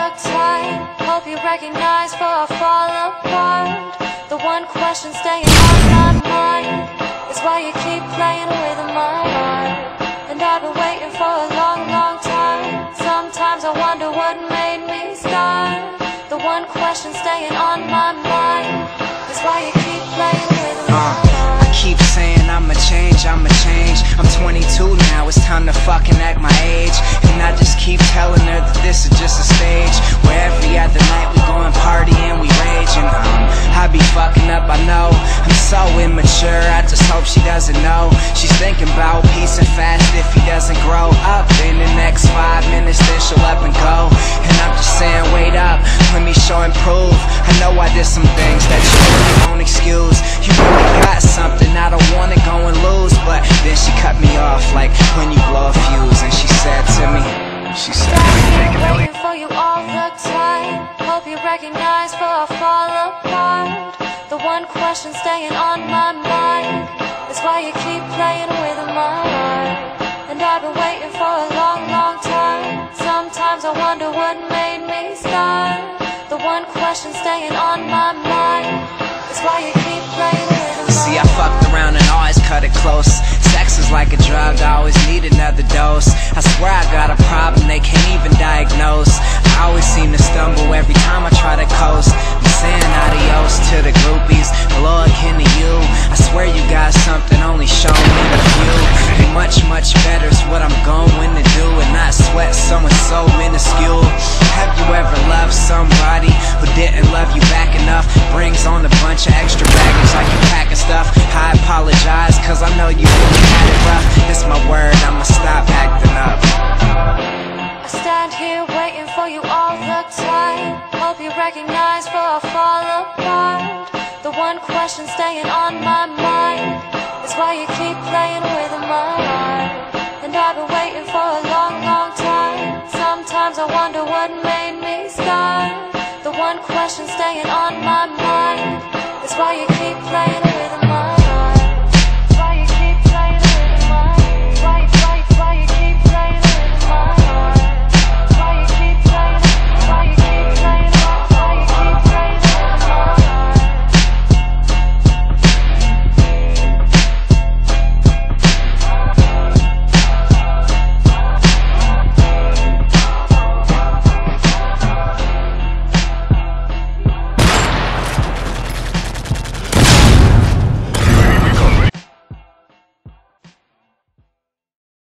look Hope you recognize before I fall apart. The one question staying on my mind Is why you keep playing with my heart. And I've been waiting for a long, long time. Sometimes I wonder what made me start. The one question staying on my mind Is why you keep playing with my heart. uh, I keep saying I'ma change, I'ma change. I'm 22 it's time to fucking act my age. And I just keep telling her that this is just a stage. Where every other night we go and party and we rage. And um, I be fucking up, I know. I'm so immature, I just hope she doesn't know. She's thinking about peace and fast if he doesn't grow up. In the next five minutes, then she'll up and go. And I'm just saying, wait up, let me show and prove. I know I did some things that one question staying on my mind is why you keep playing with my heart. And I've been waiting for a long, long time. Sometimes I wonder what made me start. The one question staying on my mind is why you keep playing with See, I fucked around and always cut it close. Sex is like a drug, I always need another dose. I swear I got a problem they didn't love you back enough? Brings on a bunch of extra baggage like you packing stuff. I apologize, cause I know you really had it rough. It's my word, I'ma stop acting up. I stand here waiting for you all the time. Hope you recognize before I fall apart. The one question staying on my mind is why you keep playing staying on my mind. Is why you keep playing